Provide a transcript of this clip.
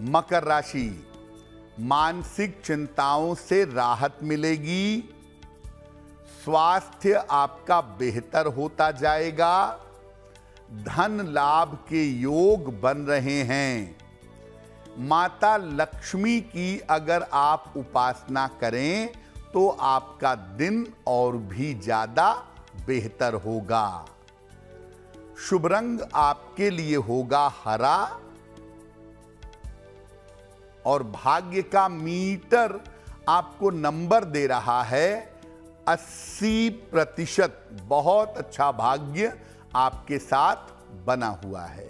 मकर राशि। मानसिक चिंताओं से राहत मिलेगी। स्वास्थ्य आपका बेहतर होता जाएगा। धन लाभ के योग बन रहे हैं। माता लक्ष्मी की अगर आप उपासना करें तो आपका दिन और भी ज़्यादा बेहतर होगा। शुभ रंग आपके लिए होगा हरा। और भाग्य का मीटर आपको नंबर दे रहा है 80 प्रतिशत। बहुत अच्छा भाग्य आपके साथ बना हुआ है।